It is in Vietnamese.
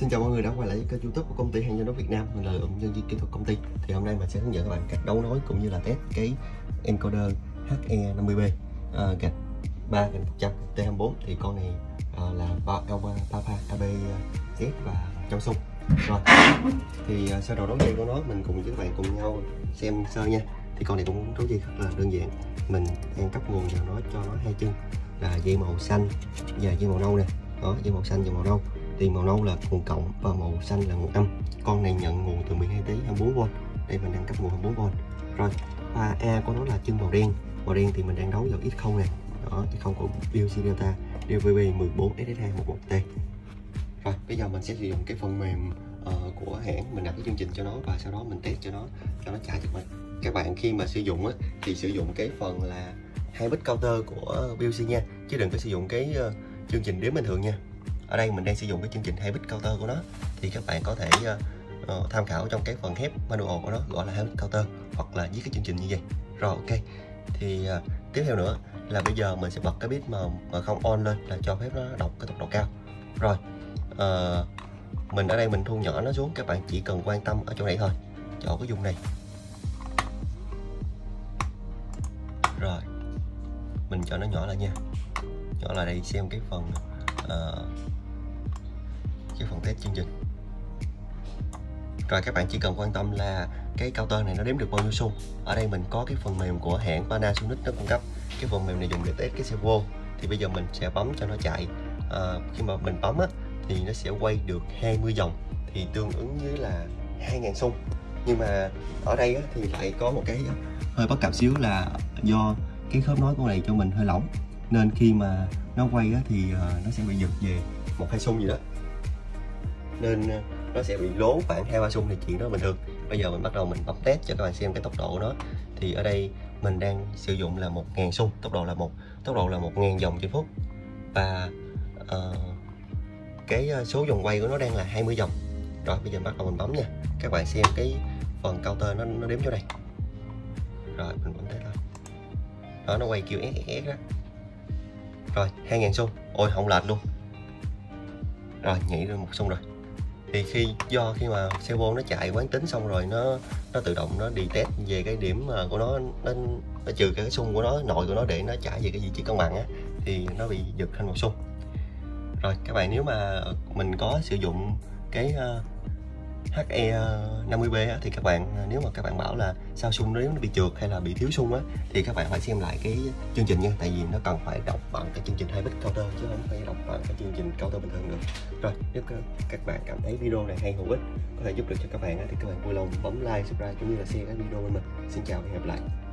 Xin chào mọi người đã quay lại kênh youtube của công ty hàng giao đốc Việt Nam. Mình là Lượng, nhân viên kỹ thuật công ty. Thì hôm nay mình sẽ hướng dẫn các bạn cách đấu nối cũng như là test cái encoder HE50B uh, ờ, gạch 3 100 T24 Thì con này uh, là Alpha Papa ABZ và trong sung Rồi. Thì uh, sơ đồ đấu dây của nó mình cùng với các bạn cùng nhau xem sơ nha. Thì con này cũng đấu dây rất là đơn giản. Mình đang cấp nguồn vào nó cho nó hai chân. Là dây màu xanh và dây màu nâu nè. Đó dây màu xanh và màu nâu thì màu nâu là nguồn cộng và màu xanh là nguồn âm. Con này nhận nguồn từ 12 tí 24V đây mình đang cấp nguồn 24V rồi pha A e của nó là chân màu đen. Màu đen thì mình đang đấu vào X0 nè. Đó X0 của BLC Delta DVB 14 SS2 11T rồi bây giờ mình sẽ sử dụng cái phần mềm uh, của hãng. Mình đặt cái chương trình cho nó và sau đó mình test cho nó cho nó trả cho mình. Các bạn khi mà sử dụng á, thì sử dụng cái phần là hai bit counter của BLC nha. Chứ đừng có sử dụng cái uh, chương trình đếm bình thường nha ở đây mình đang sử dụng cái chương trình hai bit counter của nó. Thì các bạn có thể uh, tham khảo trong cái phần hép manual của nó gọi là hai bit counter hoặc là viết cái chương trình như vậy. Rồi ok. Thì uh, tiếp theo nữa là bây giờ mình sẽ bật cái bit mà, mà không on lên là cho phép nó đọc cái tốc độ cao. Rồi uh, mình ở đây mình thu nhỏ nó xuống các bạn chỉ cần quan tâm ở chỗ này thôi. Chỗ cái dùng này. Rồi mình cho nó nhỏ lại nha. Nhỏ lại đây xem cái phần uh, cái phần test chương trình. Rồi các bạn chỉ cần quan tâm là cái counter này nó đếm được bao nhiêu xung ở đây mình có cái phần mềm của hãng Panasonic nó cung cấp cái phần mềm này dùng để test cái servo thì bây giờ mình sẽ bấm cho nó chạy. À, khi mà mình bấm á, thì nó sẽ quay được 20 vòng thì tương ứng với là 2.000 xung nhưng mà ở đây á, thì lại có một cái hơi bất cập xíu là do cái khớp nối của này cho mình hơi lỏng nên khi mà nó quay á, thì uh, nó sẽ bị giật về một hai xung gì đó. Nên uh, nó sẽ bị lố khoảng hai ba xung thì chuyện đó bình thường. Bây giờ mình bắt đầu mình bấm test cho các bạn xem cái tốc độ nó. Thì ở đây mình đang sử dụng là một ngàn xung tốc độ là một tốc độ là một ngàn vòng trên phút. Và uh, cái số vòng quay của nó đang là 20 vòng rồi bây giờ bắt đầu mình bấm nha. Các bạn xem cái phần counter nó nó đếm chỗ này. Rồi mình bấm test thôi đó nó quay kiểu SSS đó rồi 2.000 xu, ôi không lệch luôn. Rồi nhảy được một xung rồi. Thì khi do khi mà xe vô nó chạy quán tính xong rồi nó nó tự động nó đi test về cái điểm của nó nó, nó trừ cái xung của nó nội của nó để nó trả về cái vị trí cân bằng á thì nó bị giật thành một xung rồi các bạn nếu mà mình có sử dụng cái uh, HE50B ờ, thì các bạn ờ, nếu mà các bạn bảo là sao sung nếu nó bị trượt hay là bị thiếu sung á, thì các bạn phải xem lại cái chương trình nha. Tại vì nó cần phải đọc bằng cái chương trình hai bit counter chứ không phải đọc bằng cái chương trình counter bình thường được. Rồi, nếu các bạn cảm thấy video này hay hữu ích, có thể giúp được cho các bạn thì các bạn vui lòng bấm like, subscribe cũng như là share cái video bên mình. Xin chào và hẹn gặp lại.